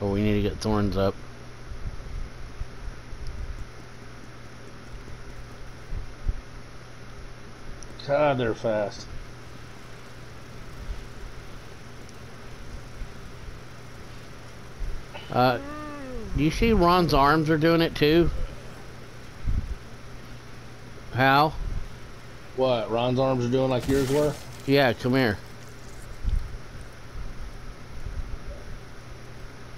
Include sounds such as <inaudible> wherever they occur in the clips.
But we need to get thorns up. God, they're fast. Uh, do you see Ron's arms are doing it too? How? What? Ron's arms are doing like yours were? Yeah, come here.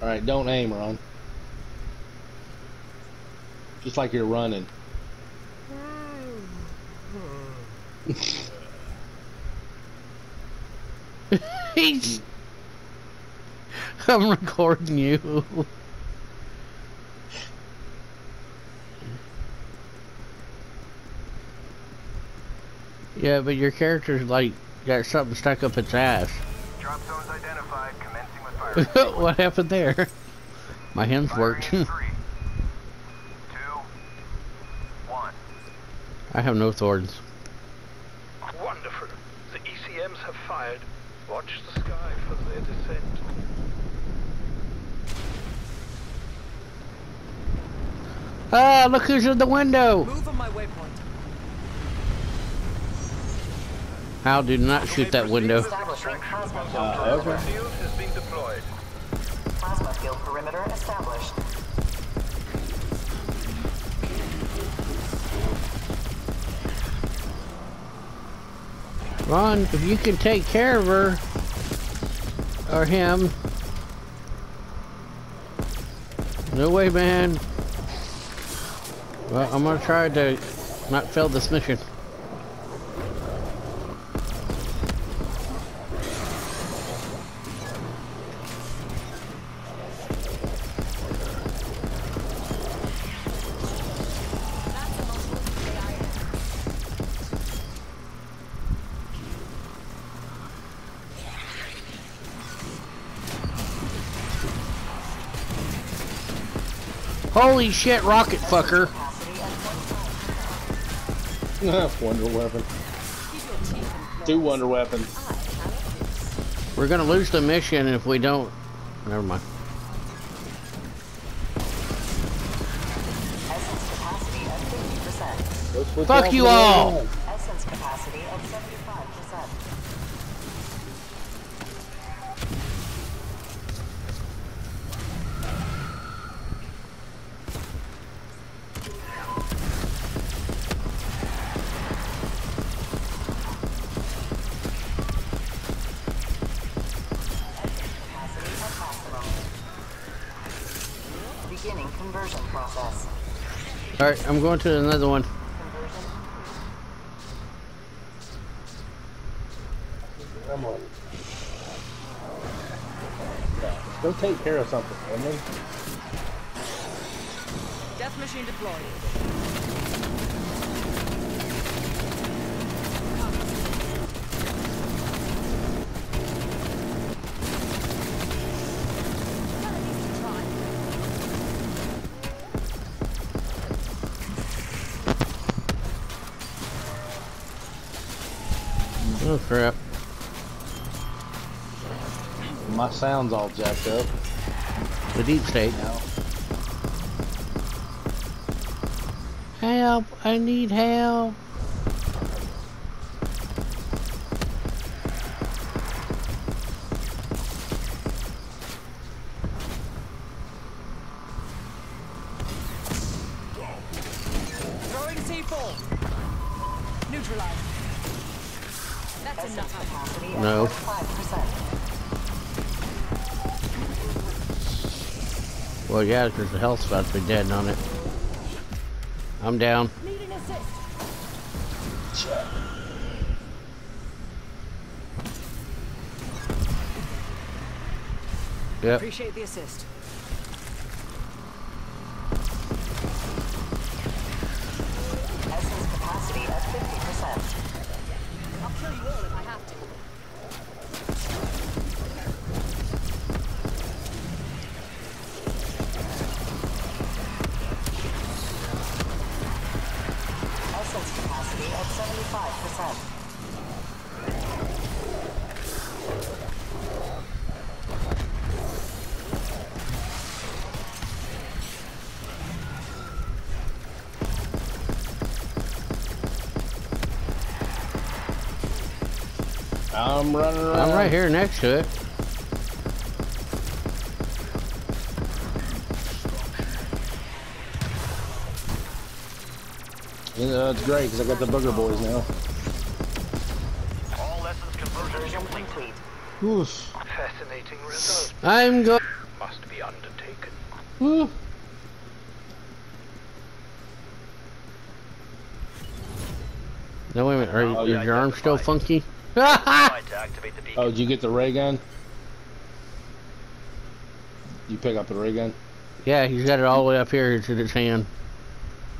Alright, don't aim, Ron. Just like you're running. He's. <laughs> I'm recording you. yeah, but your character's like got something stuck up its ass. Drop zones identified. Commencing with fire. <laughs> what happened there? My hands Firing worked. in three, <laughs> two, one. I have no thorns. Wonderful. The ECMs have fired. Watch the sky for their descent. Ah, look who's in the window! Move on my waypoint. How do not shoot that window? Establishing plasma field Uh, okay. Field has been deployed. Plasma field perimeter established. Ron, if you can take care of her or him. No way, man. Well, I'm gonna try to not fail this mission. Holy shit, rocket fucker. Capacity at Wonder weapon. Keep your teeth in Two wonder weapons. We're gonna lose the mission if we don't. Never mind. Essence capacity at 50%. Let's switch Fuck you for the all. Alright, I'm going to another one. Come on. Go take care of something, woman. Death machine deployed. Oh crap. My sound's all jacked up. The deep state. Now. Help! I need help! Throwing C4. Neutralized. No. Well, yeah, because the health's about to be dead on it. I'm down. Yep. Appreciate the assist. I'm running around. I'm right here next to it. You know, it's great because I got the booger boys now. All lessons conversion Conversion complete. complete. Oof. Fascinating result. I'm go. Must be undertaken. Woo. No, wait a minute. Are, Oh, is yeah, your arm still funky? <laughs> Try to activate the beacon. Oh, did you get the ray gun? You pick up the ray gun? yeah, he's got it all the way up here to his hand.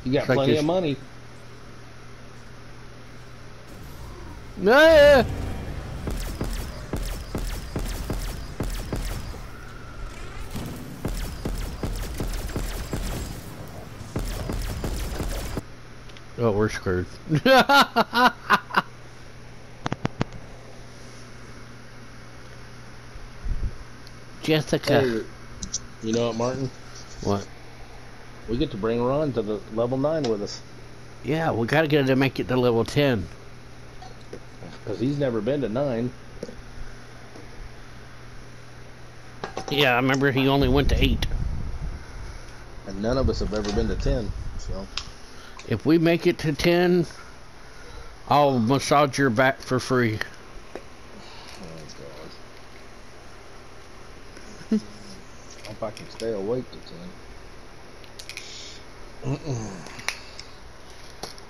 You got It's like plenty this- of money. Ah! Oh, we're screwed. <laughs> Jessica. Hey, you know what, Martin? What? We get to bring Ron to the level 9 with us. Yeah, we gotta get him to make it to level 10. Because he's never been to 9. Yeah, I remember he only went to 8. And none of us have ever been to 10. So, If we make it to 10, I'll massage your back for free. oh god. Hope I can stay awake to 10.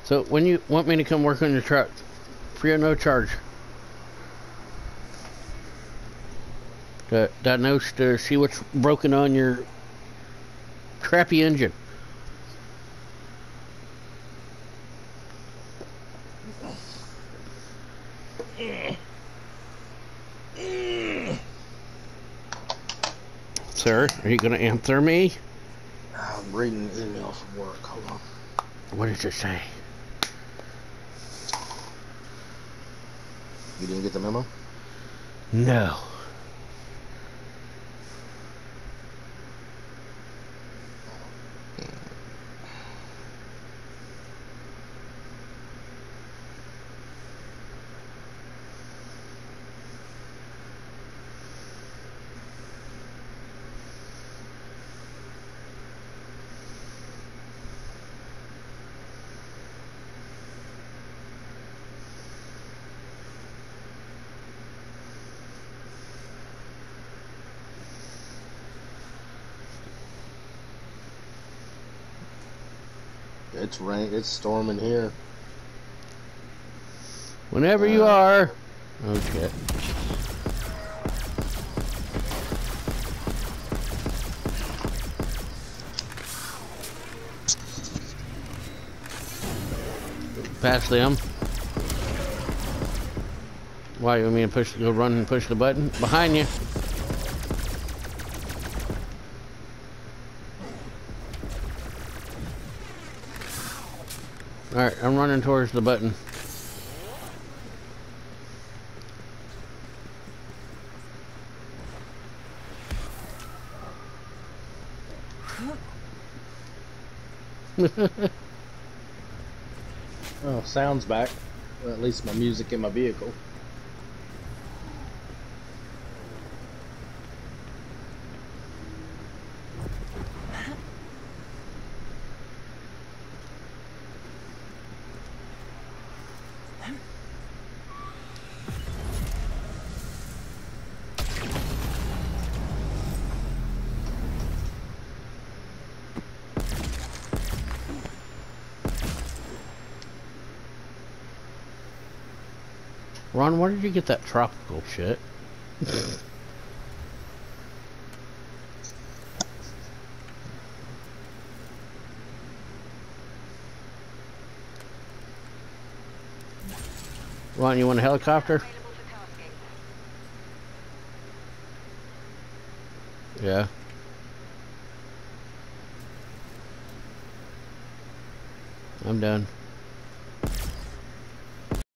So when you want me to come work on your truck, free or no charge. Uh, Di- Diagnose to see what's broken on your crappy engine. Mm. Sir, are you going to answer me? I'm reading an email from work. Hold on. What does it say? You didn't get the memo? No. It's rain. It's storming here. Whenever you uh, are. Okay. Pass them. Why you want me to push go run and push the button? Behind you. Alright, I'm running towards the button. <laughs> Oh, sound's back. Or at least my music in my vehicle. Ron, where did you get that tropical shit? Ron, you want a helicopter? Yeah. I'm done.